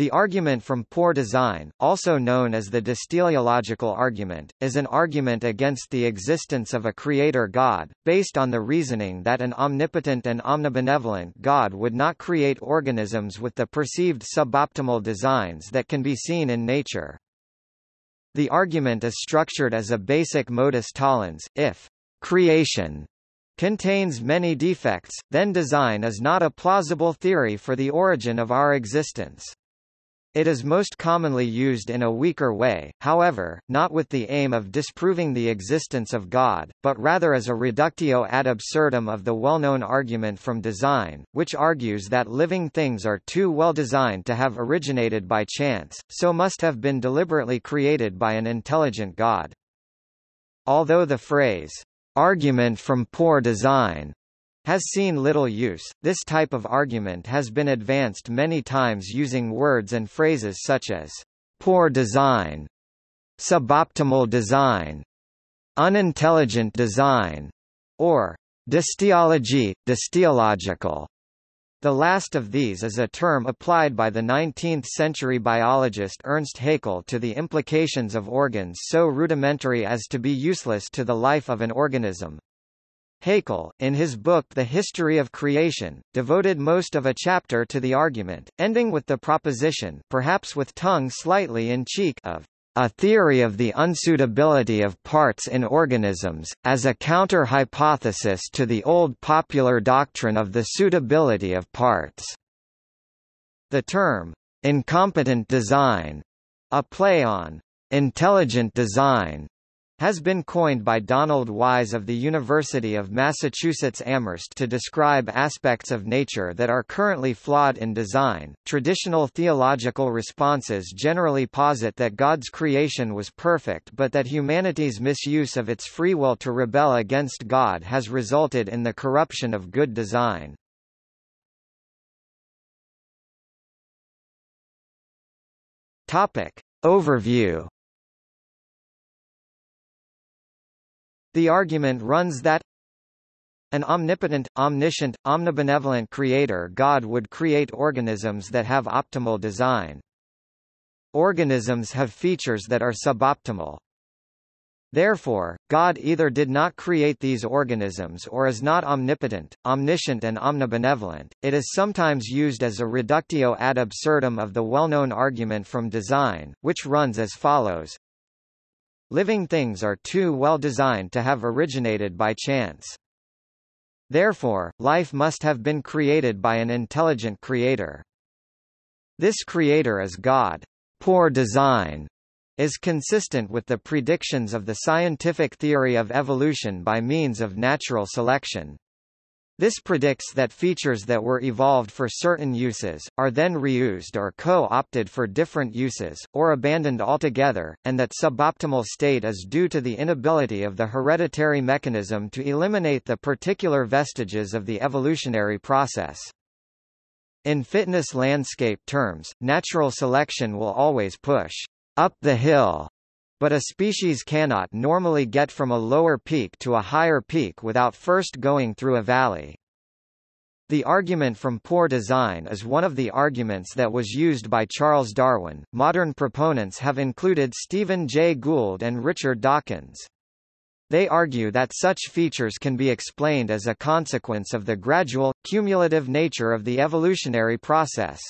The argument from poor design, also known as the dysteleological argument, is an argument against the existence of a creator God, based on the reasoning that an omnipotent and omnibenevolent God would not create organisms with the perceived suboptimal designs that can be seen in nature. The argument is structured as a basic modus tollens, if creation contains many defects, then design is not a plausible theory for the origin of our existence. It is most commonly used in a weaker way, however, not with the aim of disproving the existence of God, but rather as a reductio ad absurdum of the well-known argument from design, which argues that living things are too well designed to have originated by chance, so must have been deliberately created by an intelligent God. Although the phrase, argument from poor design has seen little use. This type of argument has been advanced many times using words and phrases such as poor design, suboptimal design, unintelligent design, or dysteleology, dysteleological. The last of these is a term applied by the 19th-century biologist Ernst Haeckel to the implications of organs so rudimentary as to be useless to the life of an organism. Haeckel, in his book The History of Creation, devoted most of a chapter to the argument, ending with the proposition perhaps with tongue slightly in cheek of a theory of the unsuitability of parts in organisms, as a counter-hypothesis to the old popular doctrine of the suitability of parts. The term, incompetent design, a play on intelligent design, has been coined by Donald Wise of the University of Massachusetts Amherst to describe aspects of nature that are currently flawed in design. Traditional theological responses generally posit that God's creation was perfect but that humanity's misuse of its free will to rebel against God has resulted in the corruption of good design. Topic. Overview The argument runs that an omnipotent, omniscient, omnibenevolent creator God would create organisms that have optimal design. Organisms have features that are suboptimal. Therefore, God either did not create these organisms or is not omnipotent, omniscient and omnibenevolent. It is sometimes used as a reductio ad absurdum of the well-known argument from design, which runs as follows. Living things are too well designed to have originated by chance. Therefore, life must have been created by an intelligent creator. This creator is God. Poor design is consistent with the predictions of the scientific theory of evolution by means of natural selection. This predicts that features that were evolved for certain uses, are then reused or co-opted for different uses, or abandoned altogether, and that suboptimal state is due to the inability of the hereditary mechanism to eliminate the particular vestiges of the evolutionary process. In fitness landscape terms, natural selection will always push up the hill but a species cannot normally get from a lower peak to a higher peak without first going through a valley. The argument from poor design is one of the arguments that was used by Charles Darwin. Modern proponents have included Stephen Jay Gould and Richard Dawkins. They argue that such features can be explained as a consequence of the gradual, cumulative nature of the evolutionary process.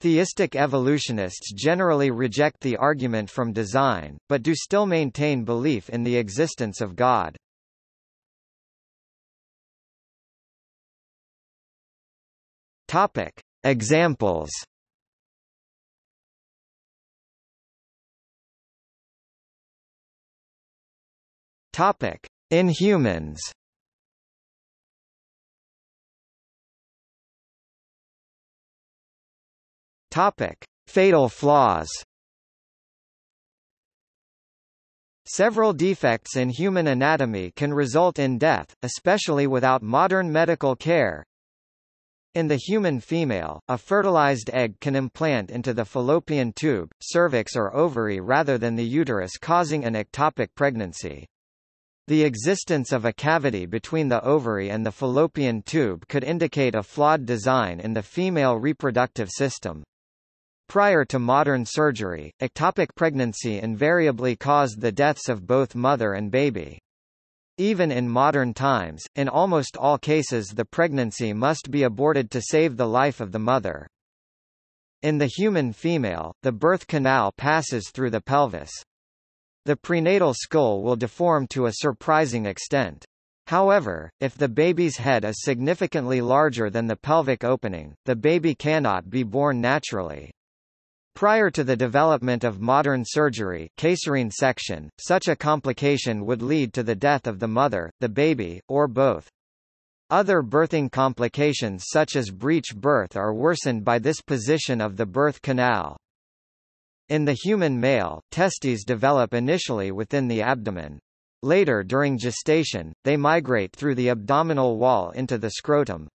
Theistic evolutionists generally reject the argument from design, but do still maintain belief in the existence of God. Topic. Examples Topic. In humans Topic: Fatal flaws. Several defects in human anatomy can result in death, especially without modern medical care. In the human female, a fertilized egg can implant into the fallopian tube, cervix or ovary rather than the uterus causing an ectopic pregnancy. The existence of a cavity between the ovary and the fallopian tube could indicate a flawed design in the female reproductive system. Prior to modern surgery, ectopic pregnancy invariably caused the deaths of both mother and baby. Even in modern times, in almost all cases the pregnancy must be aborted to save the life of the mother. In the human female, the birth canal passes through the pelvis. The prenatal skull will deform to a surprising extent. However, if the baby's head is significantly larger than the pelvic opening, the baby cannot be born naturally. Prior to the development of modern surgery caesarean section, such a complication would lead to the death of the mother, the baby, or both. Other birthing complications such as breech birth are worsened by this position of the birth canal. In the human male, testes develop initially within the abdomen. Later during gestation, they migrate through the abdominal wall into the scrotum.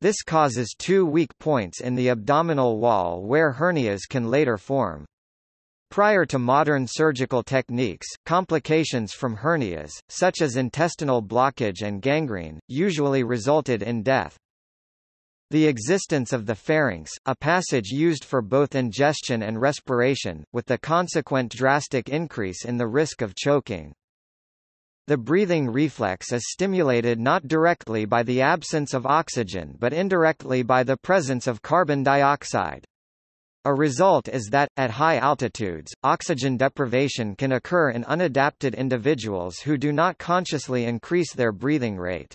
This causes two weak points in the abdominal wall where hernias can later form. Prior to modern surgical techniques, complications from hernias, such as intestinal blockage and gangrene, usually resulted in death. The existence of the pharynx, a passage used for both ingestion and respiration, with the consequent drastic increase in the risk of choking. The breathing reflex is stimulated not directly by the absence of oxygen but indirectly by the presence of carbon dioxide. A result is that, at high altitudes, oxygen deprivation can occur in unadapted individuals who do not consciously increase their breathing rate.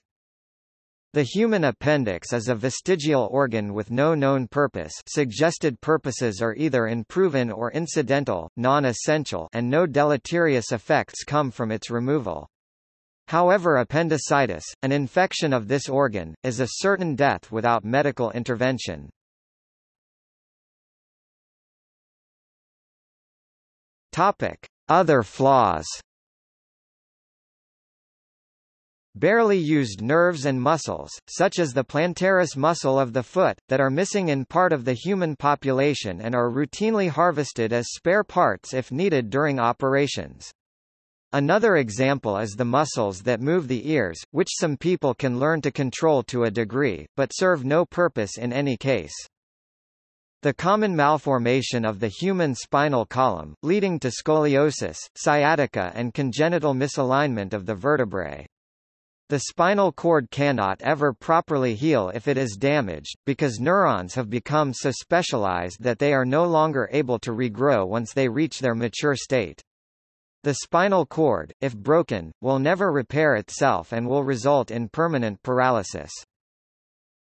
The human appendix is a vestigial organ with no known purpose suggested purposes are either unproven or incidental, non-essential and no deleterious effects come from its removal. However appendicitis, an infection of this organ, is a certain death without medical intervention. Other flaws. Barely used nerves and muscles, such as the plantaris muscle of the foot, that are missing in part of the human population and are routinely harvested as spare parts if needed during operations. Another example is the muscles that move the ears, which some people can learn to control to a degree, but serve no purpose in any case. The common malformation of the human spinal column, leading to scoliosis, sciatica and congenital misalignment of the vertebrae. The spinal cord cannot ever properly heal if it is damaged, because neurons have become so specialized that they are no longer able to regrow once they reach their mature state. The spinal cord, if broken, will never repair itself and will result in permanent paralysis.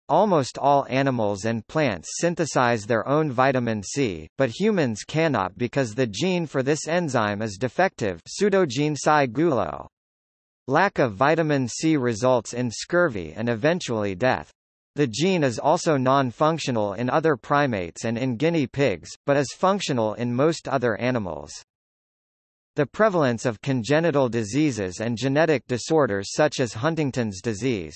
Almost all animals and plants synthesize their own vitamin C, but humans cannot because the gene for this enzyme is defective pseudogene Psi-Gulo. Lack of vitamin C results in scurvy and eventually death. The gene is also non-functional in other primates and in guinea pigs, but is functional in most other animals. The prevalence of congenital diseases and genetic disorders such as Huntington's disease.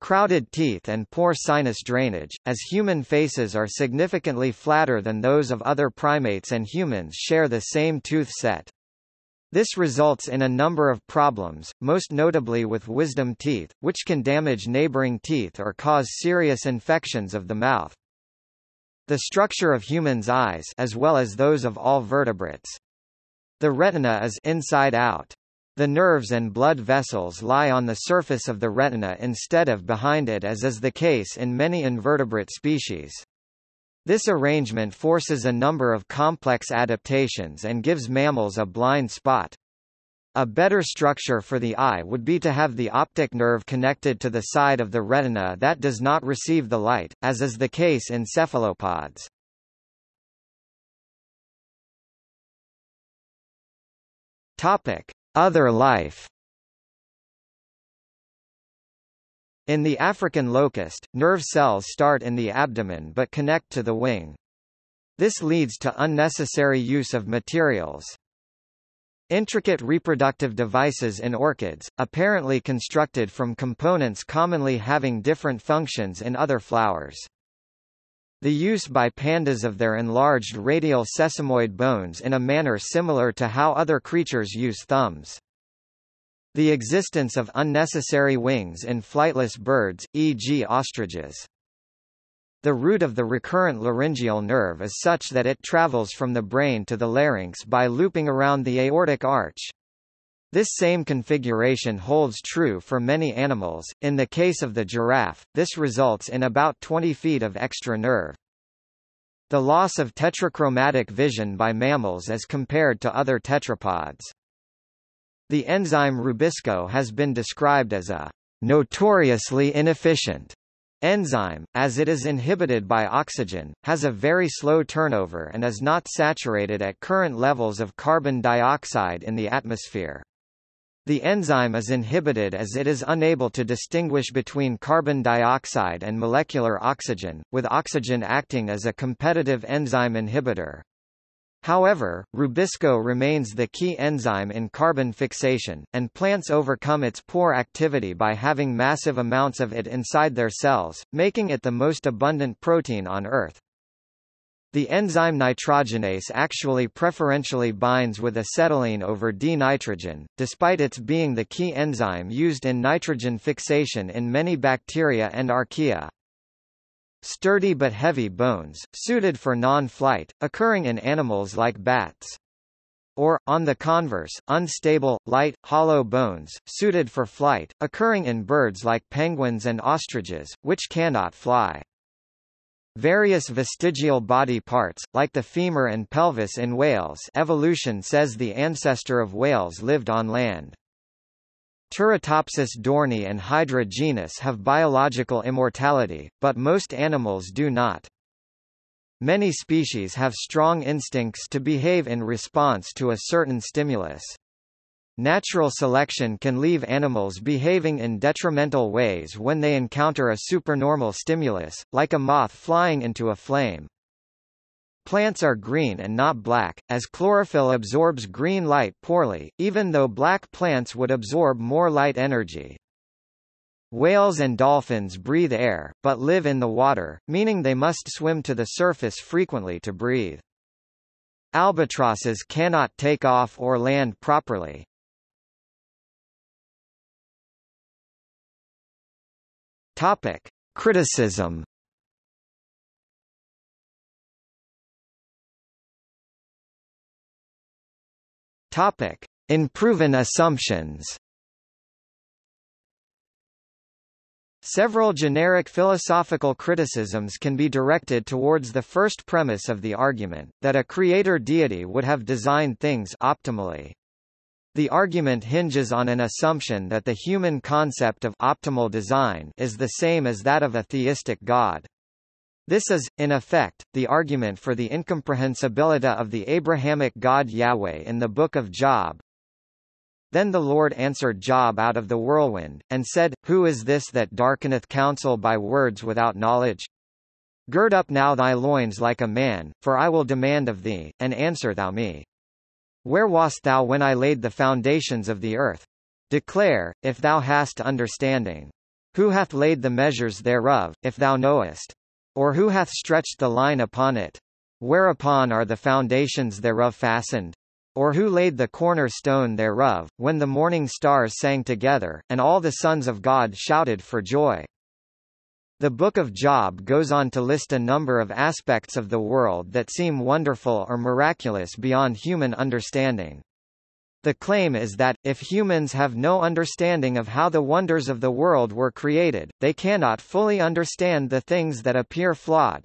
Crowded teeth and poor sinus drainage, as human faces are significantly flatter than those of other primates and humans share the same tooth set. This results in a number of problems, most notably with wisdom teeth, which can damage neighboring teeth or cause serious infections of the mouth. The structure of humans' eyes as well as those of all vertebrates the retina is inside out. The nerves and blood vessels lie on the surface of the retina instead of behind it as is the case in many invertebrate species. This arrangement forces a number of complex adaptations and gives mammals a blind spot. A better structure for the eye would be to have the optic nerve connected to the side of the retina that does not receive the light, as is the case in cephalopods. Topic: Other life. In the African locust, nerve cells start in the abdomen but connect to the wing. This leads to unnecessary use of materials. Intricate reproductive devices in orchids, apparently constructed from components commonly having different functions in other flowers. The use by pandas of their enlarged radial sesamoid bones in a manner similar to how other creatures use thumbs. The existence of unnecessary wings in flightless birds, e.g. ostriches. The route of the recurrent laryngeal nerve is such that it travels from the brain to the larynx by looping around the aortic arch. This same configuration holds true for many animals. In the case of the giraffe, this results in about 20 feet of extra nerve. The loss of tetrachromatic vision by mammals as compared to other tetrapods. The enzyme Rubisco has been described as a notoriously inefficient enzyme, as it is inhibited by oxygen, has a very slow turnover and is not saturated at current levels of carbon dioxide in the atmosphere. The enzyme is inhibited as it is unable to distinguish between carbon dioxide and molecular oxygen, with oxygen acting as a competitive enzyme inhibitor. However, Rubisco remains the key enzyme in carbon fixation, and plants overcome its poor activity by having massive amounts of it inside their cells, making it the most abundant protein on Earth. The enzyme nitrogenase actually preferentially binds with acetylene over dinitrogen, despite its being the key enzyme used in nitrogen fixation in many bacteria and archaea. Sturdy but heavy bones, suited for non-flight, occurring in animals like bats. Or, on the converse, unstable, light, hollow bones, suited for flight, occurring in birds like penguins and ostriches, which cannot fly. Various vestigial body parts, like the femur and pelvis in whales evolution says the ancestor of whales lived on land. Turritopsis dohrnii and Hydra genus have biological immortality, but most animals do not. Many species have strong instincts to behave in response to a certain stimulus. Natural selection can leave animals behaving in detrimental ways when they encounter a supernormal stimulus, like a moth flying into a flame. Plants are green and not black, as chlorophyll absorbs green light poorly, even though black plants would absorb more light energy. Whales and dolphins breathe air, but live in the water, meaning they must swim to the surface frequently to breathe. Albatrosses cannot take off or land properly, Topic: Criticism. Topic: Unproven assumptions. Several generic philosophical criticisms can be directed towards the first premise of the argument, that a creator deity would have designed things optimally. The argument hinges on an assumption that the human concept of optimal design is the same as that of a theistic God. This is, in effect, the argument for the incomprehensibility of the Abrahamic God Yahweh in the Book of Job. Then the Lord answered Job out of the whirlwind, and said, Who is this that darkeneth counsel by words without knowledge? Gird up now thy loins like a man, for I will demand of thee, and answer thou me. Where wast thou when I laid the foundations of the earth? Declare, if thou hast understanding. Who hath laid the measures thereof, if thou knowest? Or who hath stretched the line upon it? Whereupon are the foundations thereof fastened? Or who laid the corner stone thereof, when the morning stars sang together, and all the sons of God shouted for joy? The Book of Job goes on to list a number of aspects of the world that seem wonderful or miraculous beyond human understanding. The claim is that, if humans have no understanding of how the wonders of the world were created, they cannot fully understand the things that appear flawed.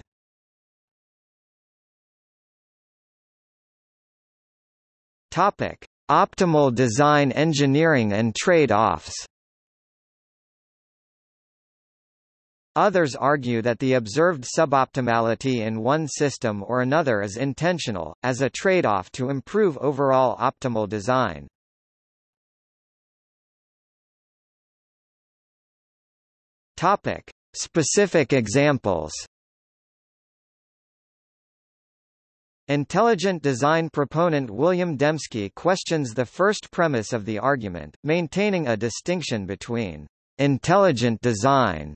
Topic. Optimal design engineering and trade-offs Others argue that the observed suboptimality in one system or another is intentional, as a trade-off to improve overall optimal design. Topic. Specific examples Intelligent design proponent William Dembski questions the first premise of the argument, maintaining a distinction between intelligent design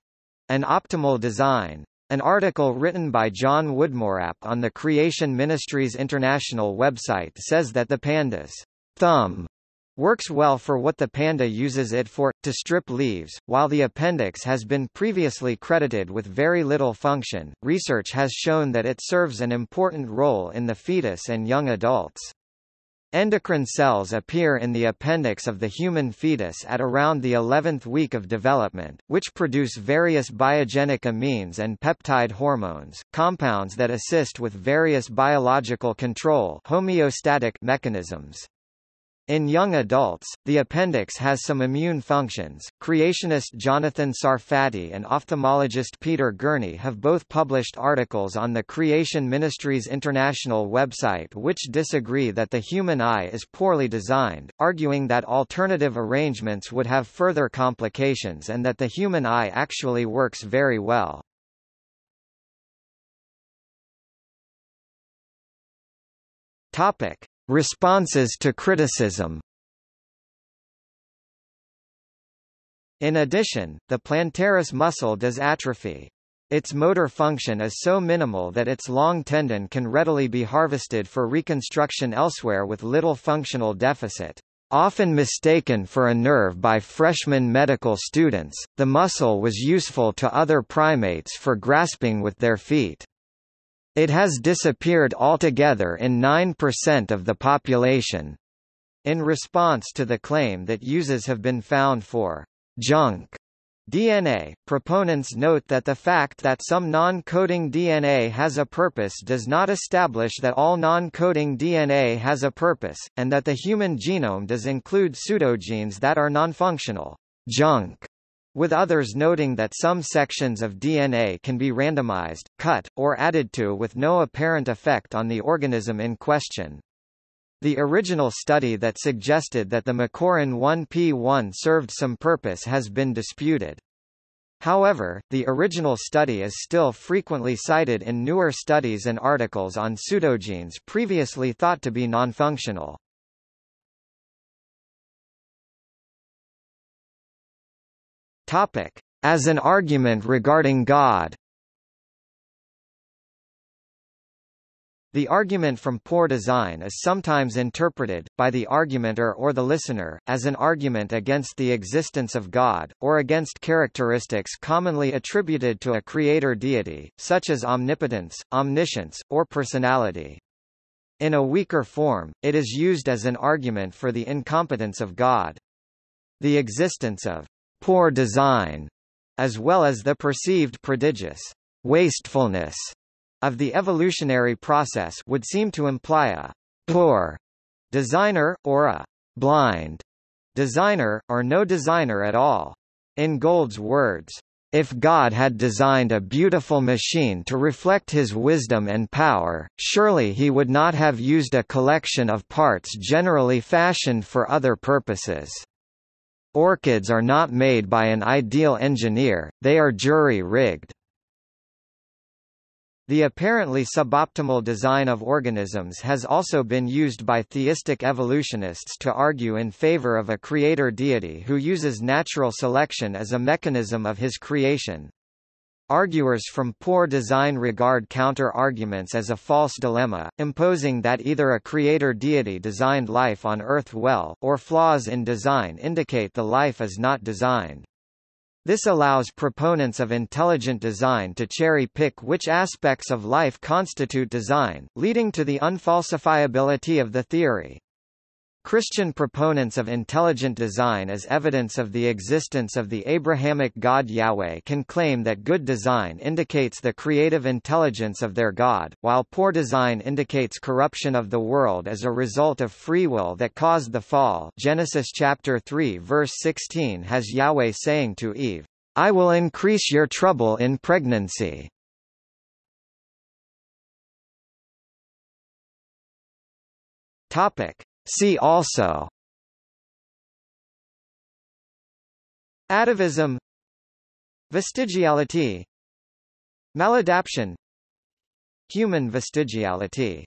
an Optimal Design. An article written by John Woodmorappe on the Creation Ministries International website says that the panda's thumb works well for what the panda uses it for, to strip leaves. While the appendix has been previously credited with very little function, research has shown that it serves an important role in the fetus and young adults. Endocrine cells appear in the appendix of the human fetus at around the 11th week of development, which produce various biogenic amines and peptide hormones, compounds that assist with various biological control homeostatic mechanisms. In young adults, the appendix has some immune functions. Creationist Jonathan Sarfati and ophthalmologist Peter Gurney have both published articles on the Creation Ministries International website which disagree that the human eye is poorly designed, arguing that alternative arrangements would have further complications and that the human eye actually works very well. Topic: Responses to criticism In addition, the plantaris muscle does atrophy. Its motor function is so minimal that its long tendon can readily be harvested for reconstruction elsewhere with little functional deficit. Often mistaken for a nerve by freshman medical students, the muscle was useful to other primates for grasping with their feet. It has disappeared altogether in 9% of the population. In response to the claim that uses have been found for junk DNA, proponents note that the fact that some non-coding DNA has a purpose does not establish that all non-coding DNA has a purpose, and that the human genome does include pseudogenes that are nonfunctional junk with others noting that some sections of DNA can be randomized, cut, or added to with no apparent effect on the organism in question. The original study that suggested that the Makorin 1P1 served some purpose has been disputed. However, the original study is still frequently cited in newer studies and articles on pseudogenes previously thought to be nonfunctional. Topic. As an argument regarding God The argument from poor design is sometimes interpreted, by the argumenter or the listener, as an argument against the existence of God, or against characteristics commonly attributed to a creator deity, such as omnipotence, omniscience, or personality. In a weaker form, it is used as an argument for the incompetence of God. The existence of poor design, as well as the perceived prodigious wastefulness of the evolutionary process would seem to imply a poor designer, or a blind designer, or no designer at all. In Gould's words, if God had designed a beautiful machine to reflect his wisdom and power, surely he would not have used a collection of parts generally fashioned for other purposes. Orchids are not made by an ideal engineer, they are jury-rigged. The apparently suboptimal design of organisms has also been used by theistic evolutionists to argue in favor of a creator deity who uses natural selection as a mechanism of his creation. Arguers from poor design regard counter-arguments as a false dilemma, imposing that either a creator deity designed life on Earth well, or flaws in design indicate the life is not designed. This allows proponents of intelligent design to cherry-pick which aspects of life constitute design, leading to the unfalsifiability of the theory. Christian proponents of intelligent design as evidence of the existence of the Abrahamic God Yahweh can claim that good design indicates the creative intelligence of their God, while poor design indicates corruption of the world as a result of free will that caused the fall Genesis chapter 3 verse 16 has Yahweh saying to Eve, I will increase your trouble in pregnancy. Topic. See also. Atavism. Vestigiality. Maladaption. Human vestigiality